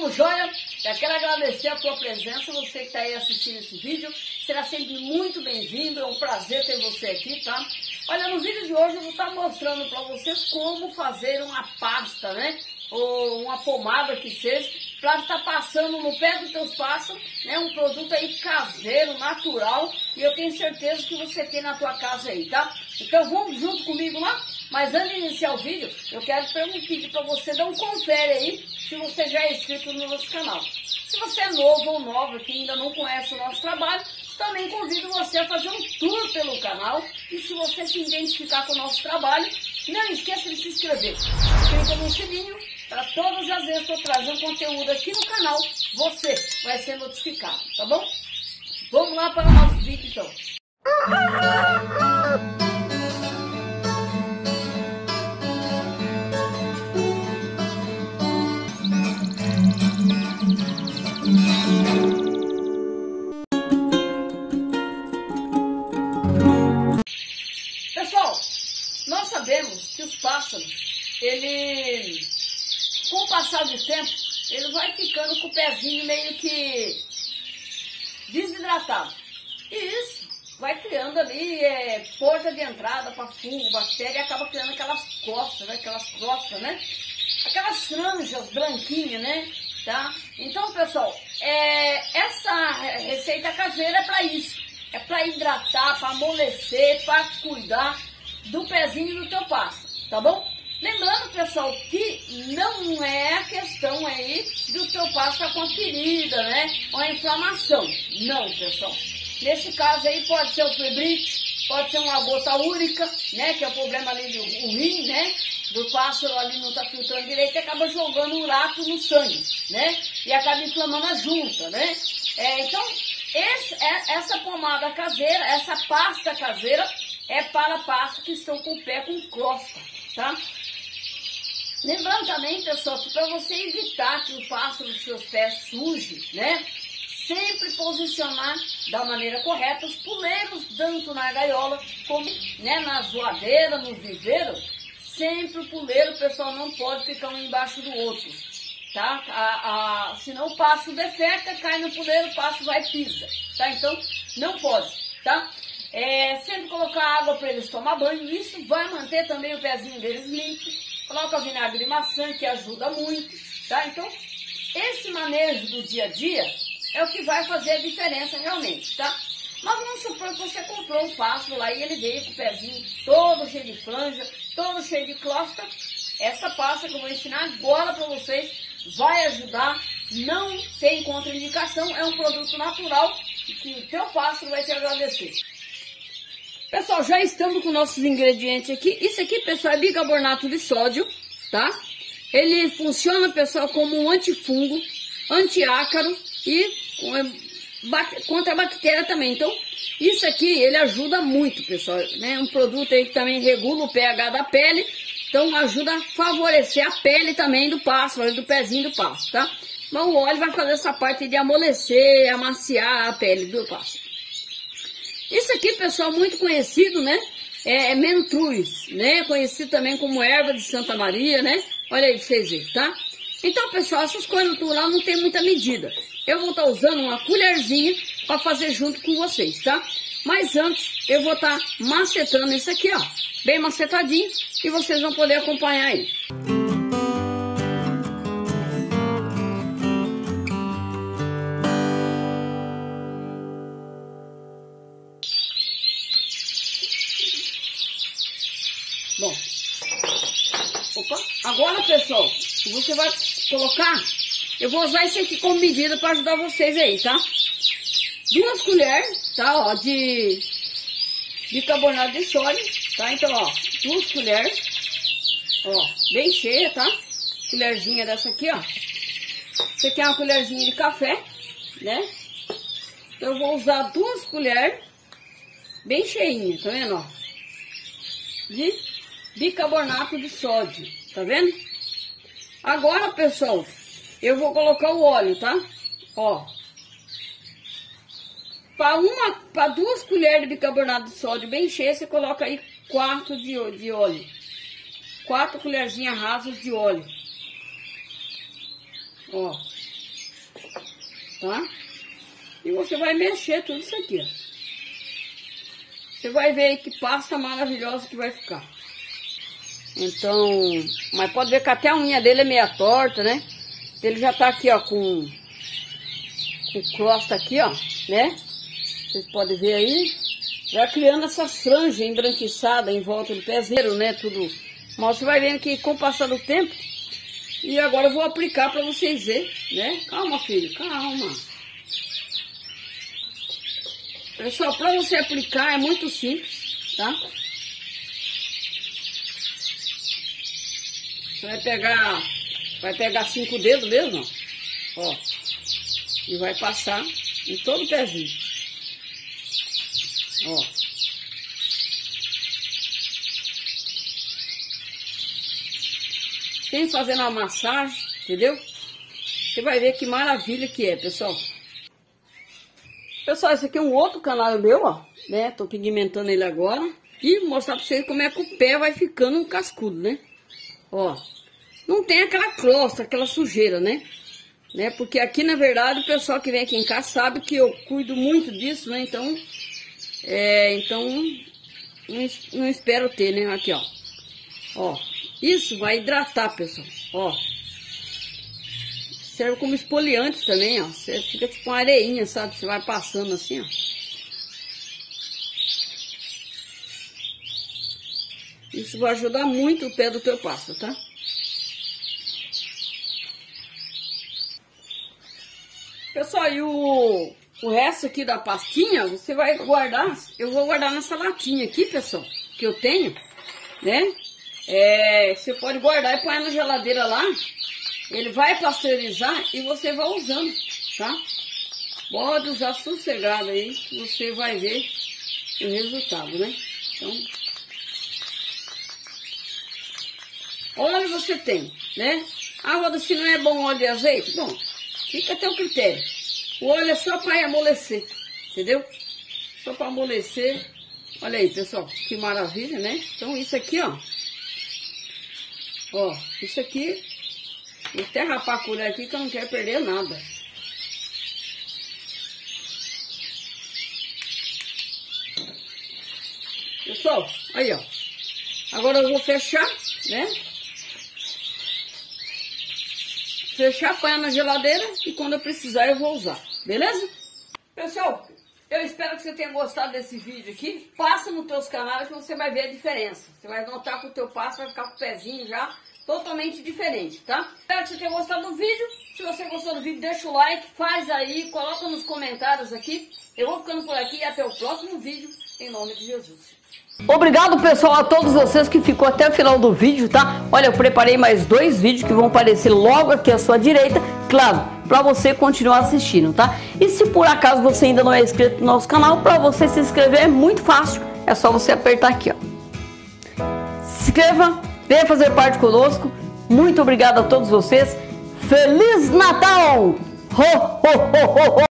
tudo jóia? Eu quero agradecer a tua presença, você que está aí assistindo esse vídeo. Será sempre muito bem-vindo, é um prazer ter você aqui, tá? Olha, no vídeo de hoje eu vou estar tá mostrando para vocês como fazer uma pasta, né? Ou uma pomada que seja, para estar tá passando no pé dos teus pássaros, né? Um produto aí caseiro, natural, e eu tenho certeza que você tem na tua casa aí, tá? Então vamos junto comigo lá? Mas antes de iniciar o vídeo, eu quero pedir para você dar um confere aí se você já é inscrito no nosso canal. Se você é novo ou nova que ainda não conhece o nosso trabalho, também convido você a fazer um tour pelo canal e se você se identificar com o nosso trabalho, não esqueça de se inscrever. Clica no sininho para todas as vezes que eu trazer um conteúdo aqui no canal, você vai ser notificado, tá bom? Vamos lá para o nosso vídeo então. Pássaros, ele, com o passar do tempo, ele vai ficando com o pezinho meio que desidratado. E isso vai criando ali é, porta de entrada para fungo, bactéria, e acaba criando aquelas costas, né? aquelas costas, né? Aquelas franjas branquinhas, né? Tá? Então, pessoal, é, essa receita caseira é para isso. É para hidratar, para amolecer, para cuidar do pezinho do teu pássaro, tá bom? Lembrando, pessoal, que não é a questão aí do teu pássaro estar tá com a ferida, né? Ou a inflamação. Não, pessoal. Nesse caso aí pode ser o febrite, pode ser uma gota úrica, né? Que é o problema ali do rim, né? Do pássaro ali não está filtrando direito e acaba jogando um rato no sangue, né? E acaba inflamando a junta, né? É, então, esse, é, essa pomada caseira, essa pasta caseira é para pássaros que estão com o pé com crosta, tá? Lembrando também, pessoal, que para você evitar que o pássaro dos seus pés suje, né? Sempre posicionar da maneira correta os puleiros, tanto na gaiola como né, na zoadeira, no viveiro. Sempre o puleiro, pessoal, não pode ficar um embaixo do outro tá? A, a, senão o passo defeca, cai no puleiro, o passo vai e pisa, tá? Então, não pode, tá? É, sempre colocar água para eles tomar banho, isso vai manter também o pezinho deles limpo. Coloca vinagre de maçã, que ajuda muito, tá? Então, esse manejo do dia a dia é o que vai fazer a diferença realmente, tá? Mas vamos supor que você comprou um pássaro lá e ele veio com o pezinho todo cheio de franja, todo cheio de closta. Essa pasta que eu vou ensinar agora para vocês vai ajudar, não tem contraindicação, é um produto natural que o teu pássaro vai te agradecer. Pessoal, já estamos com nossos ingredientes aqui. Isso aqui, pessoal, é bicarbonato de sódio, tá? Ele funciona, pessoal, como um antifungo, antiácaro e contra a bactéria também. Então, isso aqui, ele ajuda muito, pessoal. É né? um produto aí que também regula o pH da pele então ajuda a favorecer a pele também do pássaro, do pezinho do pássaro, tá? Mas o óleo vai fazer essa parte de amolecer, amaciar a pele do pássaro. Isso aqui, pessoal, muito conhecido, né? É, é mentruz, né? Conhecido também como erva de Santa Maria, né? Olha aí pra vocês verem, tá? Então, pessoal, essas coisas naturais não tem muita medida. Eu vou estar tá usando uma colherzinha para fazer junto com vocês, tá? Mas antes, eu vou estar tá macetando isso aqui, ó bem macetadinho e vocês vão poder acompanhar aí. Bom, agora pessoal, você vai colocar, eu vou usar esse aqui como medida para ajudar vocês aí, tá? Duas colheres, tá, ó, de bicarbonato de sódio, tá? Então, ó, duas colheres, ó, bem cheia, tá? Colherzinha dessa aqui, ó. Você aqui é uma colherzinha de café, né? Eu vou usar duas colheres, bem cheinha, tá vendo, ó? De bicarbonato de sódio, tá vendo? Agora, pessoal, eu vou colocar o óleo, tá? Ó, para uma, para duas colheres de bicarbonato de sódio bem cheia, você coloca aí quatro de, de óleo. Quatro colherzinhas rasas de óleo. Ó, tá? E você vai mexer tudo isso aqui, ó. Você vai ver aí que pasta maravilhosa que vai ficar. Então, mas pode ver que até a unha dele é meia torta, né? Ele já tá aqui, ó, com, com crosta aqui, ó, né? Vocês podem ver aí. Já criando essa franja embranquiçada em volta do pezeiro, né? Tudo. Mas você vai vendo que com o passar do tempo. E agora eu vou aplicar para vocês verem, né? Calma, filho, calma. Pessoal, para você aplicar é muito simples, tá? Você vai pegar, vai pegar cinco dedos mesmo, ó. E vai passar em todo o pezinho. Ó. Sem fazer uma massagem, entendeu? Você vai ver que maravilha que é, pessoal. Pessoal, esse aqui é um outro canal meu, ó. Né? Tô pigmentando ele agora. E mostrar pra vocês como é que o pé vai ficando cascudo, né? Ó. Não tem aquela crosta, aquela sujeira, né? né? Porque aqui, na verdade, o pessoal que vem aqui em casa sabe que eu cuido muito disso, né? Então, é, então, não, não espero ter, né? Aqui, ó. Ó. Isso vai hidratar, pessoal. Ó serve como espoliante também, ó. Você fica tipo uma areinha, sabe? Você vai passando assim, ó. Isso vai ajudar muito o pé do teu pássaro, tá? Pessoal, e o, o resto aqui da pastinha, você vai guardar, eu vou guardar nessa latinha aqui, pessoal, que eu tenho, né? É, você pode guardar e pôr na geladeira lá, ele vai pasteurizar e você vai usando, tá? Pode usar sossegado aí, você vai ver o resultado, né? Então, óleo você tem, né? Ah, se não é bom óleo de azeite, bom, fica até o critério. O óleo é só para amolecer, entendeu? Só para amolecer. Olha aí, pessoal, que maravilha, né? Então, isso aqui, ó. Ó, isso aqui Vou até rapar por aqui que eu não quero perder nada. Pessoal, aí ó. Agora eu vou fechar, né? Fechar, põe na geladeira e quando eu precisar eu vou usar, beleza? Pessoal, eu espero que você tenha gostado desse vídeo aqui. Passa nos teus canais que você vai ver a diferença. Você vai notar que o teu passo vai ficar com o pezinho já totalmente diferente, tá? Espero que você tenha gostado do vídeo. Se você gostou do vídeo, deixa o like, faz aí, coloca nos comentários aqui. Eu vou ficando por aqui e até o próximo vídeo, em nome de Jesus. Obrigado pessoal a todos vocês que ficou até o final do vídeo, tá? Olha, eu preparei mais dois vídeos que vão aparecer logo aqui à sua direita, claro, para você continuar assistindo, tá? E se por acaso você ainda não é inscrito no nosso canal, para você se inscrever é muito fácil, é só você apertar aqui, ó. Se inscreva, Venha fazer parte conosco. Muito obrigado a todos vocês. Feliz Natal! Ho, ho, ho, ho, ho.